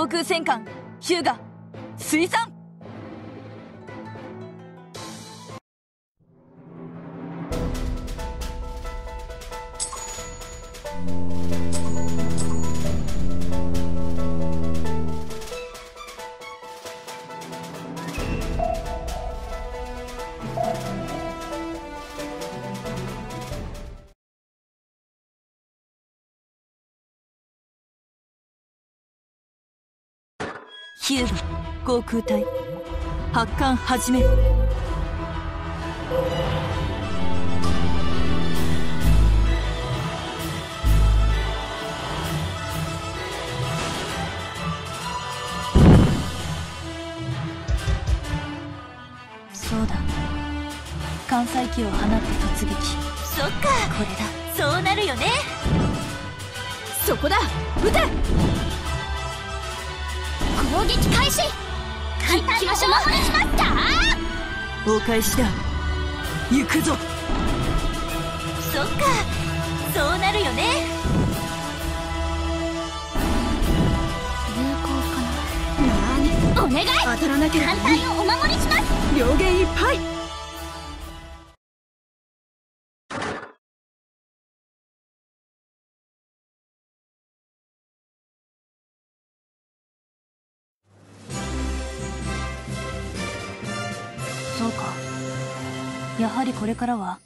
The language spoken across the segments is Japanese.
航空戦艦ヒューガ水産。ヒューガ航空隊。発艦始めそうだ。関西機を放って突撃。そっか。これだ。そうなるよね。そこだ。撃て攻撃開始。簡単にしましたお返しだ。行くぞ。そっか。そうなるよね。有効かな。なお願い。当たらなければいい反対をお守りします。両言いっぱいそうか。やはりこれからは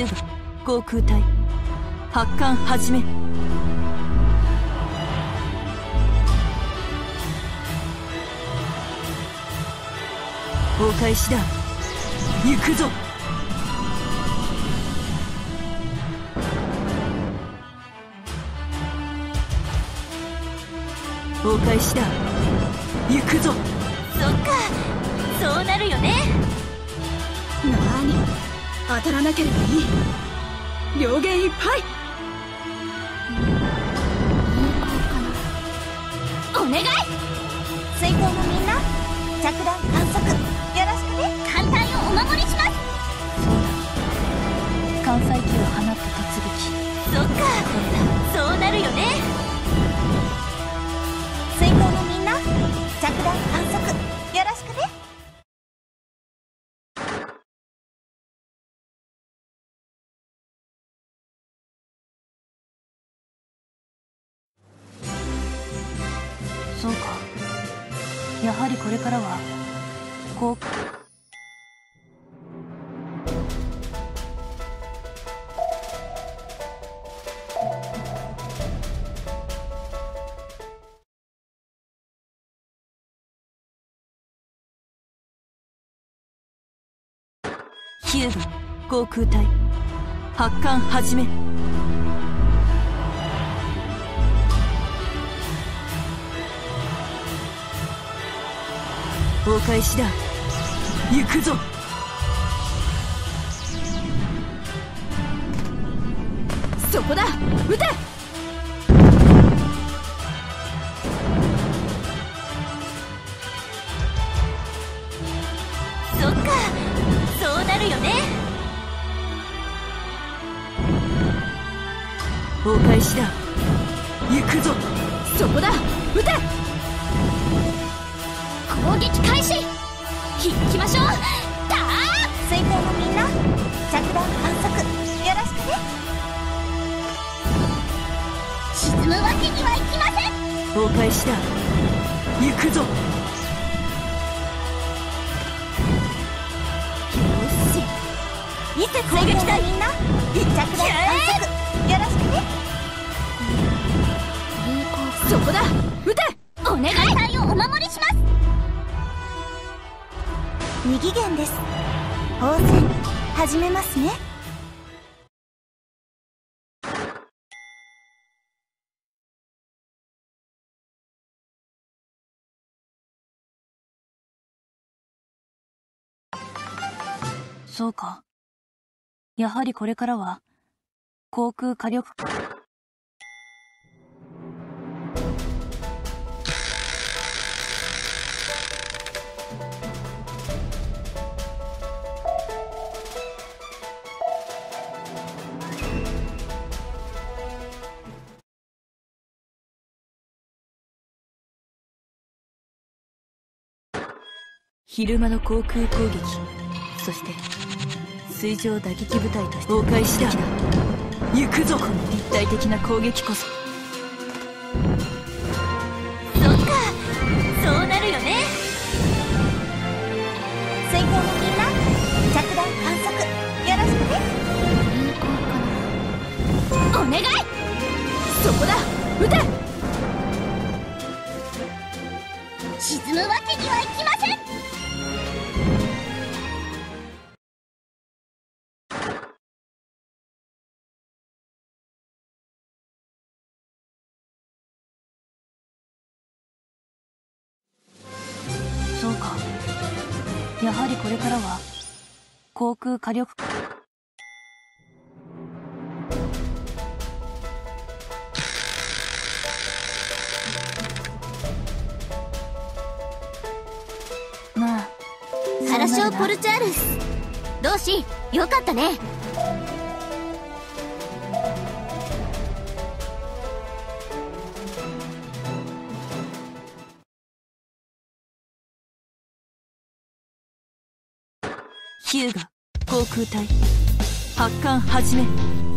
こうヒューガ航空隊発艦始め。お返しだ。行くぞ。お返しだ。行くぞ。そっか。そうなるよね。なーに？当たらなければいい。両言いっぱい。お願い。水筒のみんな着弾観測。そうか。やはりこれからはこうヒューガ航空隊発艦始め。お返しだ。行くぞ。そこだ。撃て。そっか。そうなるよね。お返しだ。行くぞ。そこだ。撃て。攻撃開始。引きましょう。たー。水星のみんな着弾反則よろしくね。沈むわけにはいきません。お返しだ行くぞ。よし。いつ攻撃だみんな着弾反則よろしくね。そこだ。撃て。お願い隊をお守りします。右舷です応戦始めますねそうか。やはりこれからは、航空火力、昼間の航空攻撃、そして、水上打撃部隊として崩壊してきた。行くぞ。この立体的な攻撃こそ。そっか。そうなるよね。水星のみんな着弾観測よろしくね。お願い。そこだ。撃て。沈むわけにはいきませんやはりこれからは、航空火力、まあ、サラショー・ポルルチャールス同志よかったね。ヒューガ、航空隊、発艦始め。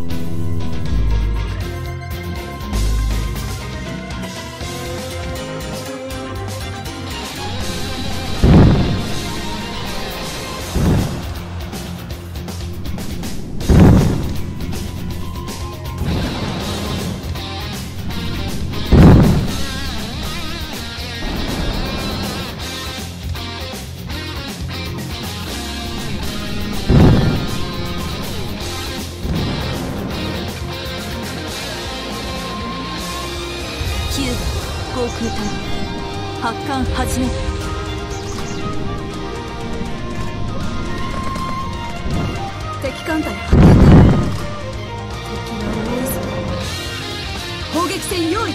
航空隊、発艦始め。敵艦隊発見だ敵はおやす。砲撃戦用意。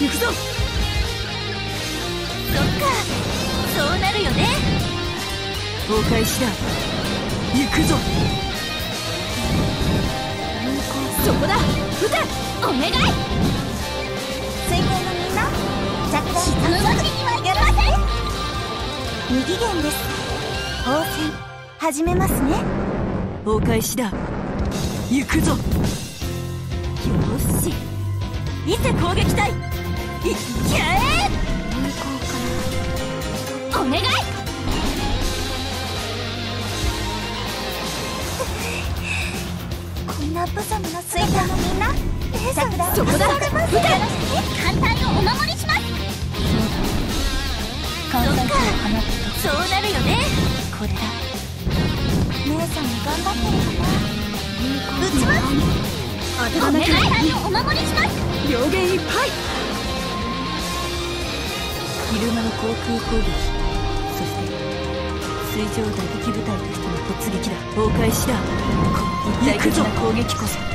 行くぞ。そっか。そうなるよね。崩壊しだ。行くぞ。そこだ。撃て。お願い沈むわけにはいきません右舷です応戦始めますね崩壊しだ。行くぞよし伊勢攻撃隊いっけお願いこんな無様な水星のみんなそこだ撃て艦隊をお守りします艦隊機を放ったそうなるよね。これだ。姉さんも頑張ってる。かな撃ちますお願いお守りします。両弦いっぱい。昼間の航空攻撃。そして水上打撃部隊としての突撃だ。崩壊しだこの一体的な攻撃こそ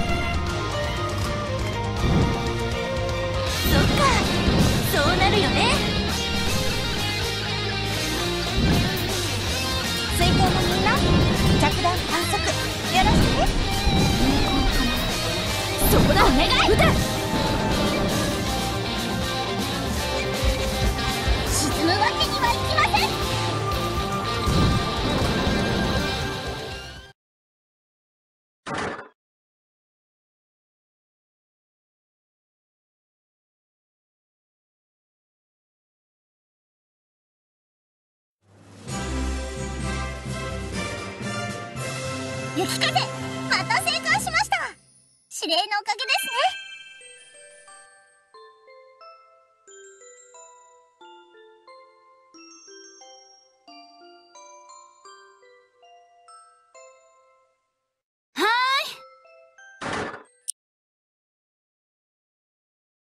願い撃て沈むわけにはいきませんよ敵風また成功しました指令のおかげです。ね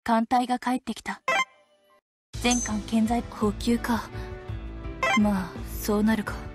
艦隊が帰ってきた全艦健在補給かまあそうなるか